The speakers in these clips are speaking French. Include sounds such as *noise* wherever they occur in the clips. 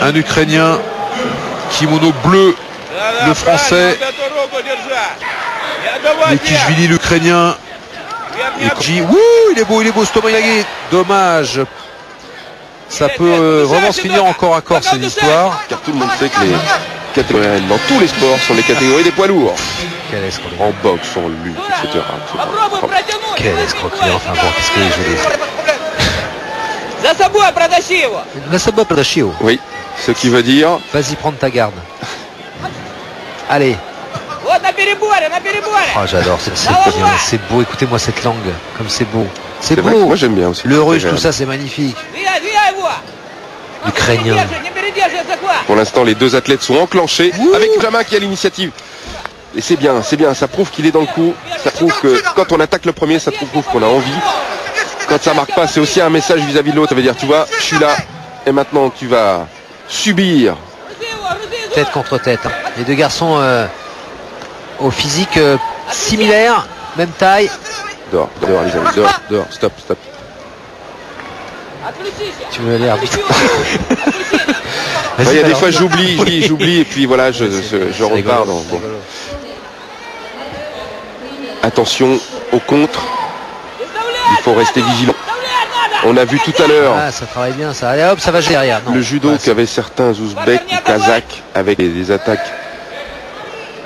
un Ukrainien, kimono bleu, le français, Lekishvili l'Ukrainien, et Wouh, il est beau, il est beau, Stomainagi. Dommage. Ça peut euh, vraiment se finir encore à corps cette histoire. Car tout le monde sait que les catégories dans tous les sports sont les catégories des poids lourds. Quel escroc. En boxe, en lutte, etc. Quel escroquerie, enfin bon, qu'est-ce que je За oui, ce qui veut dire. Vas-y, prendre ta garde. Allez. Oh, j'adore, c'est beau, écoutez-moi cette langue, comme c'est beau. C'est beau. Moi j'aime bien aussi. Le russe, tout ça, c'est magnifique. Ukrainien. Pour l'instant, les deux athlètes sont enclenchés avec Clama qui a l'initiative. Et c'est bien, c'est bien, ça prouve qu'il est dans le coup. Ça prouve que quand on attaque le premier, ça prouve qu'on a envie quand ça marque pas, c'est aussi un message vis-à-vis de l'autre. Ça veut dire, tu vois, je suis là et maintenant tu vas subir. Tête contre tête. Hein. Les deux garçons euh, au physique euh, similaire, même taille. Dehors, dehors, les amis, dehors, dehors, stop, stop. Tu me l'air. *laughs* Il y a des fois *laughs* j'oublie, j'oublie, j'oublie, et puis voilà, je, je, repars. Attention au contre il faut rester vigilant. On a vu tout à l'heure. Ah, ça travaille bien, ça. Allez, hop, ça va derrière. Hein. Le judo qu'avaient certains ouzbeks ou kazakhs avec des, attaques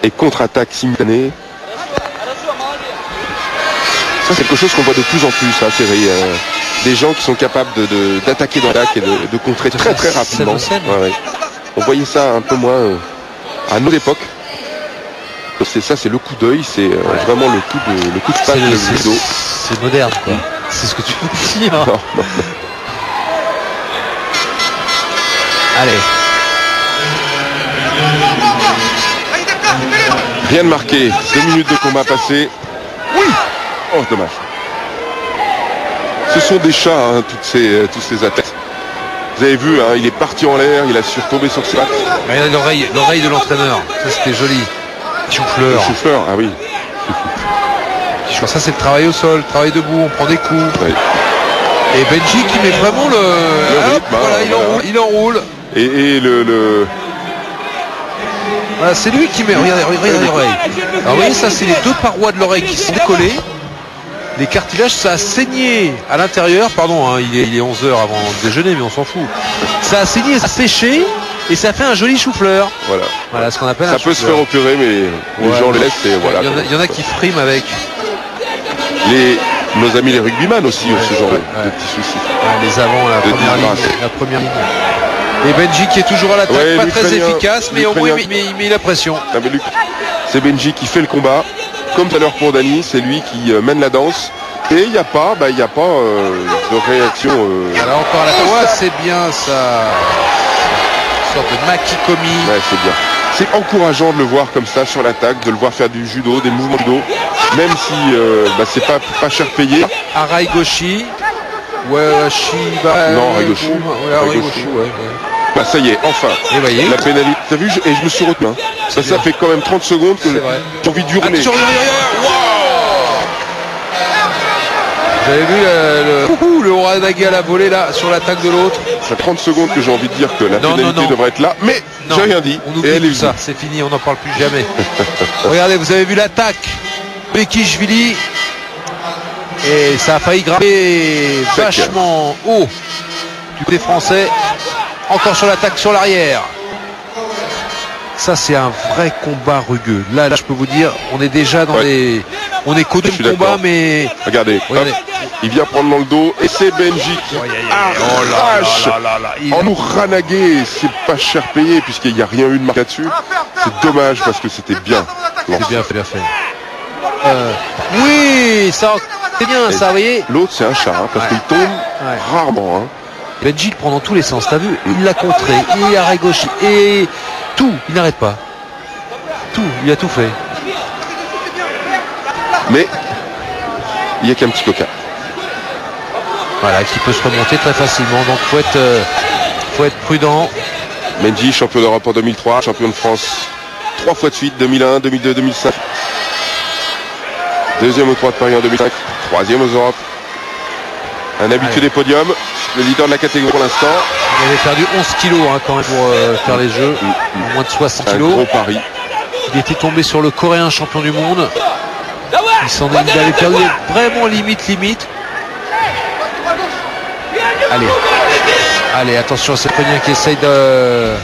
et contre-attaques simultanées. Ça, c'est quelque chose qu'on voit de plus en plus, hein, Thierry. Euh, des gens qui sont capables d'attaquer de, de, dans l'attaque et de, contrer très très rapidement. On voyait ça un peu moins euh, à notre époque. C'est ça, c'est le coup d'œil, c'est euh, vraiment le coup de le coup de patte de c'est- judo. c'est moderne quoi. C'est ce que tu veux dire. Non. Allez. Rien de marqué. Deux minutes de combat passé. Oui Oh, dommage. Ce sont des chats, hein, toutes ces, euh, tous ces athlètes. Vous avez vu, hein, il est parti en l'air, il a su retomber sur ses pattes. L'oreille de l'entraîneur. Ça c'était joli. Le Chou-fleur. ah oui. Ça c'est le travail au sol, le travail debout, on prend des coups. Et Benji qui met vraiment le. Rythme, hein, voilà, il voilà. enroule, il enroule. Et, et le, le- Voilà, c'est lui qui met. Regardez, regardez l'oreille. Alors vous voyez, ça c'est les deux parois de l'oreille qui sont décollées. Les cartilages, ça a saigné à l'intérieur. Pardon, hein, il est, il est 11h avant le déjeuner, mais on s'en fout. Ça a saigné, ça a séché, et ça fait un joli chou-fleur. voilà. Voilà ce qu'on appelle Ça un peut se faire opérer, mais les Ouais, gens le laissent et voilà. Il y en a, il y en a qui friment avec. Les, nos amis les rugbyman aussi ont ce genre de- ouais. de petits soucis. Ouais, les avants, la De première ligne. La première ligne. Et Benji qui est toujours à l'attaque, pas très efficace, mais au moins il met, l'Ukrainien- il met la pression. Ah, c'est Benji qui fait le combat. Comme tout à l'heure pour Dany, c'est lui qui euh, mène la danse. Et il n'y a pas, bah, il y a pas euh, de réaction. euh, encore la ouais, c'est bien ça. Sorte de makikomi. Ouais, c'est bien. C'est encourageant de le voir comme ça sur l'attaque, de le voir faire du judo, des mouvements de judo, même si euh, bah, c'est pas, pas cher payé. Arai Goshi. Ouais, Shiba. Non, Arai Goshi. Ouais, Arai Goshi. Ouais, ouais. Bah ça y est, enfin. Et voyez. La pénalité. T'as vu, je- et je me suis retenu. hein. Ça, fait quand même 30 secondes que j'ai envie d'hurler. Wow Vous avez vu euh, le, le Oranagi à la volée là sur l'attaque de l'autre Ça fait 30 secondes que j'ai envie de dire que la Non, pénalité non. devrait être là, mais j'ai rien dit. On et oublie elle est tout ça, c'est fini, on n'en parle plus *laughs* jamais. Regardez, vous avez vu l'attaque. Bekishvili. Et ça a failli grimper vachement haut du côté français. Encore sur l'attaque sur l'arrière. Ça c'est un vrai combat rugueux. Là, là je peux vous dire, on est déjà dans Ouais. les. On est suis deuxième combat, mais. Regardez, Regardez. hop, il vient prendre dans le dos et c'est Benji qui arrache Il- en nous ranaguer. C'est pas cher payé puisqu'il n'y a rien eu de marque là-dessus. C'est dommage parce que c'était bien. C'est bien fait, bien fait. Euh, oui, ça, c'est bien ça, vous voyez. L'autre c'est un chat hein, parce Ouais. qu'il tombe Ouais. rarement. hein. Benji le prend dans tous les sens, t'as vu? Il l'a contré, et arrêt gauche, et tout, il n'arrête pas. Tout, il a tout fait. Mais il n'y a qu'un petit coquin. Voilà, qui peut se remonter très facilement. Donc faut être, euh, faut être prudent. Menji, champion d'Europe en 2003, champion de France trois fois de suite, 2001, 2002, 2005. Deuxième au 3 de Paris en 2005, troisième aux Europes. Un habitué des podiums, le leader de la catégorie pour l'instant. Il avait perdu 11 kilos hein, quand même pour euh, faire les jeux, mm, mm. moins de 60 kilos. Gros pari. Il était tombé sur le Coréen champion du monde. Il s'en est, il avait perdu vraiment limite limite. Allez. Allez, attention c'est cette qui essaye de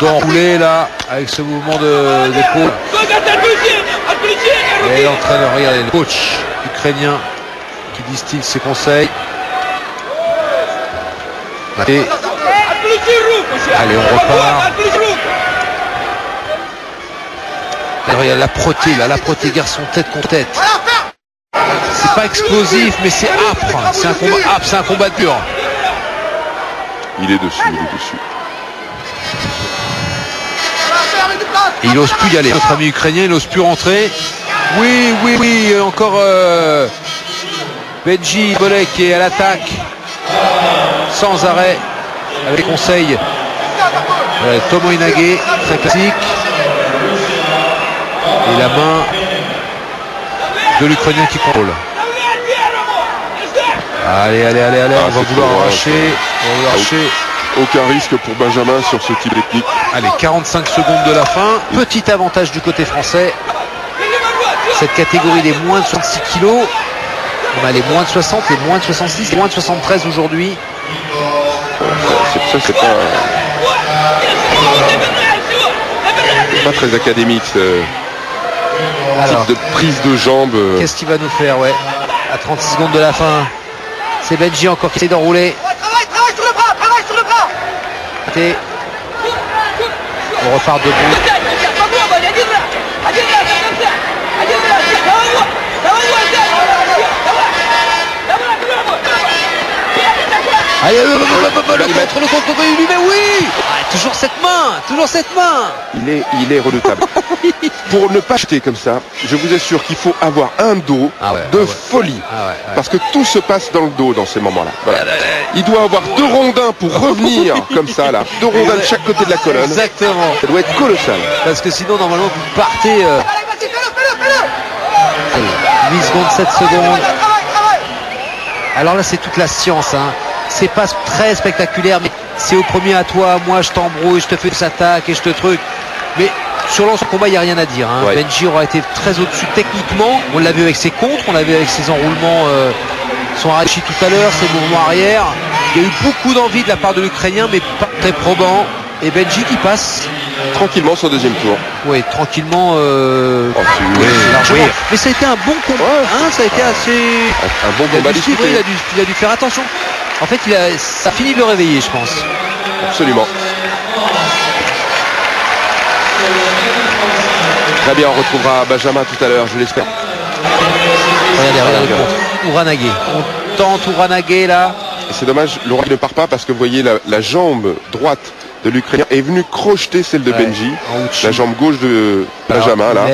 d'enrouler là avec ce mouvement de d'épaule. Et l'entraîneur, regardez, le coach ukrainien qui distille ses conseils. Allez, on repart. Et regarde la protée, là, la protée, garçon tête contre tête. C'est pas explosif, mais c'est. C'est un combat âpre, c'est un combat dur. Il est dessus, il est dessus. Il ose plus y aller. Notre ami ukrainien, il ose plus rentrer. Oui, oui, oui, encore euh, Benji Bolek qui est à l'attaque. Sans arrêt. Avec les conseils. Voilà, Tomo Inage, très classique. Et la main de l'Ukrainien qui contrôle. Allez, allez, allez, allez, ah, on va vouloir arracher. On va. Aucun risque pour Benjamin sur ce type technique. Allez, 45 secondes de la fin. Petit avantage du côté français. Cette catégorie des moins de 66 kilos. On a les moins de 60, les moins de 66, les moins de 73 aujourd'hui. Ça, c'est pas. pas très académique. Ce... Type de prise de jambe. Euh. Qu'est-ce qu'il va nous faire, ouais À 36 secondes de la fin? C'est Benji encore qui essaie d'enrouler. Travaille, travaille sur le bras, travaille sur le bras Et on repart debout. Allez, euh, euh, euh, euh, le contre, le contre, il lui met, oui Ah, Toujours cette main, toujours cette main Il est, il est redoutable. Pour ne pas jeter comme ça, je vous assure qu'il faut avoir un dos Ah de ah folie. Ah. Parce que tout se passe dans le dos dans ces moments-là. Il doit avoir deux rondins pour revenir comme ça là. Deux rondins de chaque côté de la colonne. Exactement. Ça doit être colossal. Parce que sinon, normalement, vous partez euh, Allez, vas-y, fais-le, fais-le, fais-le 8 secondes, 7 secondes. Alors là, c'est toute la science. Hein. C'est pas très spectaculaire, mais c'est au premier à toi, moi je t'embrouille, je te fais des attaques et je te truc. Mais sur l'ensemble combat, il n'y a rien à dire. hein. Ouais. Benji aura été très au-dessus techniquement. On l'a vu avec ses contres, on l'a vu avec ses enroulements, euh, son arachi tout à l'heure, ses mouvements arrière. Il y a eu beaucoup d'envie de la part de l'Ukrainien, mais pas très probant. Et Benji qui passe, Tranquillement son deuxième tour. oui, tranquillement. euh, Oh, oui, oui. Mais ça a été un bon combat. Ouais. hein, ça a été assez. Un, bon Il a, combat dû suivre, disputé. il, a dû, il a dû faire attention. En fait, il a, ça a fini de le réveiller, je pense. Absolument. Très bien, on retrouvera Benjamin tout à l'heure, je l'espère. Regardez, regardez. On tente Uranage là. C'est dommage, Laurent ne part pas parce que vous voyez la, la jambe droite de l'Ukrainien est venue crocheter celle de Ouais, Benji. La jambe gauche de Benjamin là.